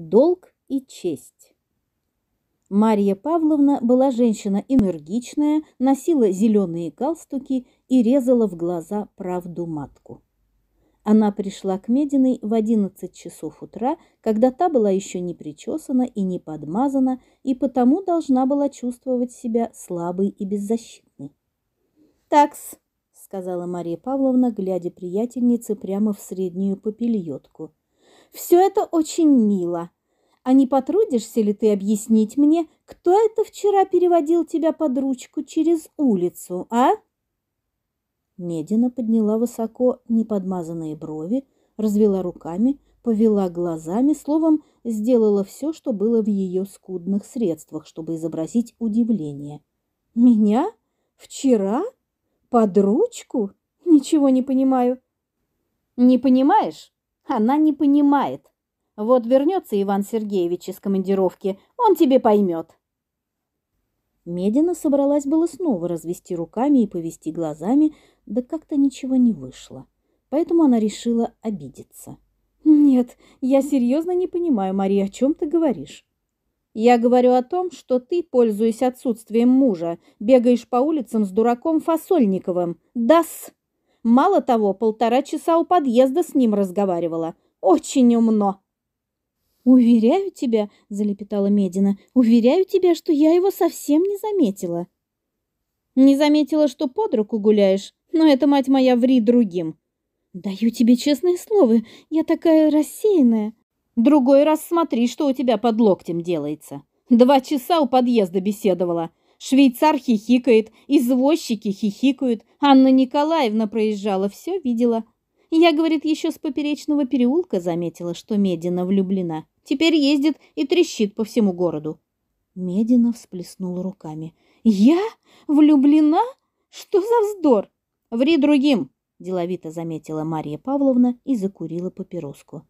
Долг и честь. Марья Павловна была женщина энергичная, носила зеленые галстуки и резала в глаза правду матку. Она пришла к Мединой в одиннадцать часов утра, когда та была еще не причесана и не подмазана, и потому должна была чувствовать себя слабой и беззащитной. «Такс», — сказала Мария Павловна, глядя приятельнице прямо в среднюю попельотку. «Все это очень мило. А не потрудишься ли ты объяснить мне, кто это вчера переводил тебя под ручку через улицу, а?» Медина подняла высоко неподмазанные брови, развела руками, повела глазами, словом, сделала все, что было в ее скудных средствах, чтобы изобразить удивление. «Меня? Вчера? Под ручку? Ничего не понимаю». «Не понимаешь? Она не понимает. Вот вернется Иван Сергеевич из командировки, он тебе поймет». Медина собралась было снова развести руками и повести глазами, да как-то ничего не вышло. Поэтому она решила обидеться. «Нет, я серьезно не понимаю, Мария, о чем ты говоришь?» «Я говорю о том, что ты, пользуясь отсутствием мужа, бегаешь по улицам с дураком Фасольниковым. Дас! Мало того, полтора часа у подъезда с ним разговаривала. Очень умно!» «Уверяю тебя», — залепетала Медина, — «уверяю тебя, что я его совсем не заметила». «Не заметила, что под руку гуляешь? Но это, мать моя, ври другим». «Даю тебе честное слово, я такая рассеянная». «Другой раз смотри, что у тебя под локтем делается. Два часа у подъезда беседовала. Швейцар хихикает, извозчики хихикают. Анна Николаевна проезжала, все видела. Я, говорит, еще с поперечного переулка заметила, что Медина влюблена. Теперь ездит и трещит по всему городу. Медина всплеснула руками. «Я? Влюблена? Что за вздор? Ври другим!» – деловито заметила Мария Павловна и закурила папироску.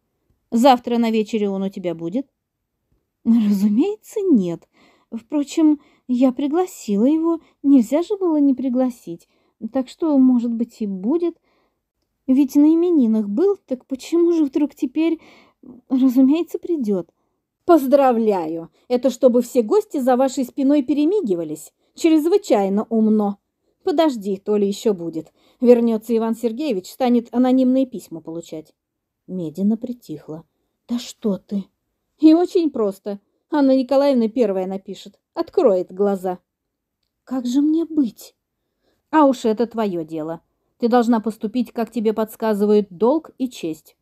«Завтра на вечере он у тебя будет?» «Разумеется, нет. Впрочем, я пригласила его. Нельзя же было не пригласить. Так что, может быть, и будет. Ведь на именинах был, так почему же вдруг теперь, разумеется, придет? Поздравляю! Это чтобы все гости за вашей спиной перемигивались. Чрезвычайно умно. Подожди, то ли еще будет. Вернется Иван Сергеевич, станет анонимные письма получать. Медина притихла. Да что ты? И очень просто. Анна Николаевна первая напишет. Откроет глаза. Как же мне быть? А уж это твое дело. Ты должна поступить, как тебе подсказывают долг и честь.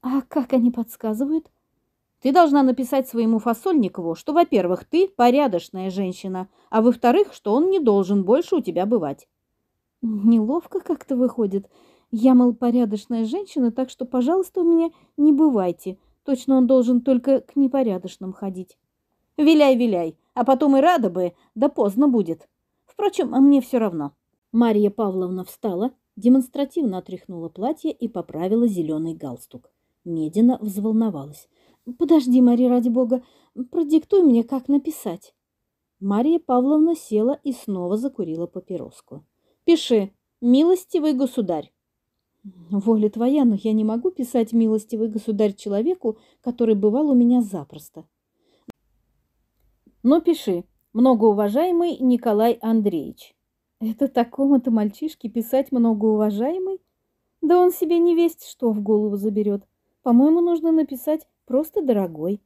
А как они подсказывают? Ты должна написать своему Фасольникову, что, во-первых, ты порядочная женщина, а во-вторых, что он не должен больше у тебя бывать. Неловко как-то выходит. Я, мол, порядочная женщина, так что, пожалуйста, у меня не бывайте. Точно он должен только к непорядочным ходить. Виляй, виляй, а потом и рада бы, да поздно будет. Впрочем, мне все равно. Мария Павловна встала, демонстративно отряхнула платье и поправила зеленый галстук. Медина взволновалась. «Подожди, Мария, ради бога, продиктуй мне, как написать». Мария Павловна села и снова закурила папироску. «Пиши, милостивый государь». «Воля твоя, но я не могу писать «милостивый государь» человеку, который бывал у меня запросто». «Ну, пиши, многоуважаемый Николай Андреевич». Это такому-то мальчишке писать многоуважаемый? Да он себе не весть, что в голову заберет. По-моему, нужно написать просто дорогой.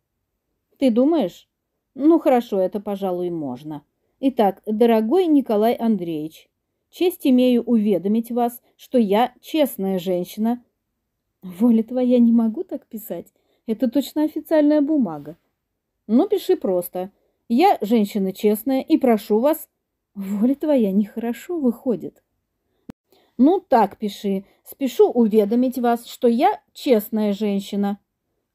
Ты думаешь? Ну, хорошо, это, пожалуй, можно. Итак, дорогой Николай Андреевич, честь имею уведомить вас, что я честная женщина. Воля твоя, не могу так писать. Это точно официальная бумага. Ну, пиши просто. Я женщина честная и прошу вас Воля твоя нехорошо выходит. Ну, так пиши. Спешу уведомить вас, что я честная женщина.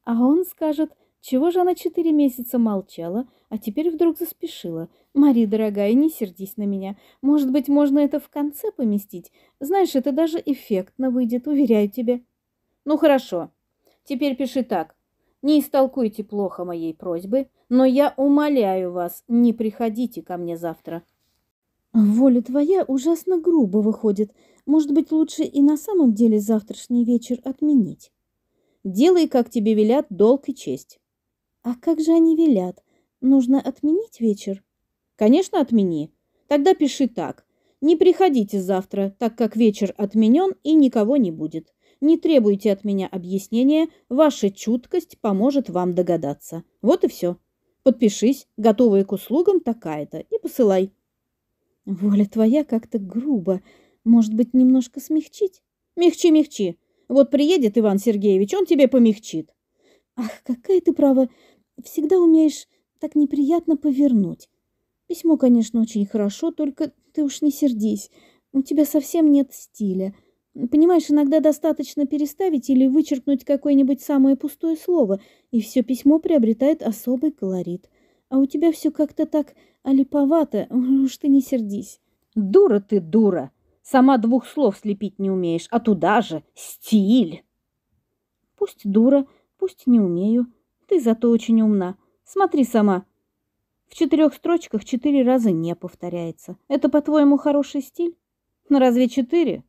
А он скажет, чего же она четыре месяца молчала, а теперь вдруг заспешила. Мари, дорогая, не сердись на меня. Может быть, можно это в конце поместить? Знаешь, это даже эффектно выйдет, уверяю тебя. Ну, хорошо. Теперь пиши так. Не истолкуйте плохо моей просьбы, но я умоляю вас, не приходите ко мне завтра. Воля твоя ужасно грубо выходит. Может быть, лучше и на самом деле завтрашний вечер отменить. Делай, как тебе велят, долг и честь. А как же они велят? Нужно отменить вечер? Конечно, отмени. Тогда пиши так. Не приходите завтра, так как вечер отменен и никого не будет. Не требуйте от меня объяснения, ваша чуткость поможет вам догадаться. Вот и все. Подпишись, готовая к услугам такая-то, и посылай. Воля твоя как-то грубо. Может быть, немножко смягчить? Мягчи, мягчи. Вот приедет Иван Сергеевич, он тебе помягчит. Ах, какая ты права. Всегда умеешь так неприятно повернуть. Письмо, конечно, очень хорошо, только ты уж не сердись. У тебя совсем нет стиля. Понимаешь, иногда достаточно переставить или вычеркнуть какое-нибудь самое пустое слово, и все письмо приобретает особый колорит. А у тебя все как-то так олиповато, уж ты не сердись. Дура ты, дура! Сама двух слов слепить не умеешь, а туда же стиль. Пусть дура, пусть не умею. Ты зато очень умна. Смотри сама. В четырех строчках четыре раза не повторяется. Это, по-твоему, хороший стиль? Ну, разве четыре?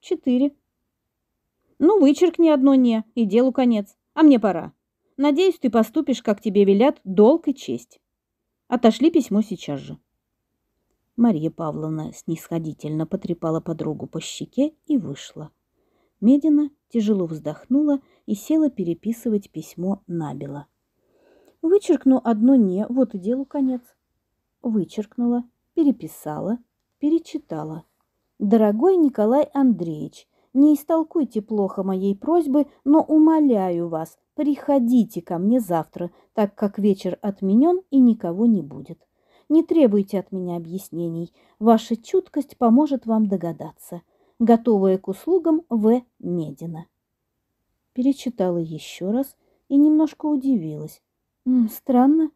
Четыре. Ну, вычеркни одно «не», и делу конец. А мне пора. Надеюсь, ты поступишь, как тебе велят, долг и честь. Отошли письмо сейчас же. Мария Павловна снисходительно потрепала подругу по щеке и вышла. Медина тяжело вздохнула и села переписывать письмо набело. Вычеркну одно «не», вот и делу конец. Вычеркнула, переписала, перечитала. Дорогой Николай Андреевич, не истолкуйте плохо моей просьбы, но умоляю вас, приходите ко мне завтра, так как вечер отменен и никого не будет. Не требуйте от меня объяснений. Ваша чуткость поможет вам догадаться. Готовая к услугам В. Медина. Перечитала еще раз и немножко удивилась. Странно.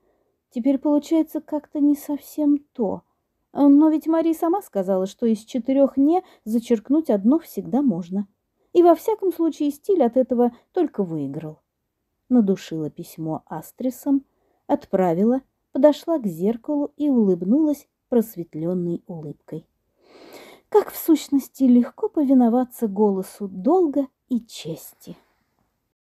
Теперь получается как-то не совсем то. Но ведь Мария сама сказала, что из четырех «не» зачеркнуть одно всегда можно. И во всяком случае стиль от этого только выиграл. Надушила письмо астрисом, отправила, подошла к зеркалу и улыбнулась просветленной улыбкой. Как в сущности легко повиноваться голосу долга и чести.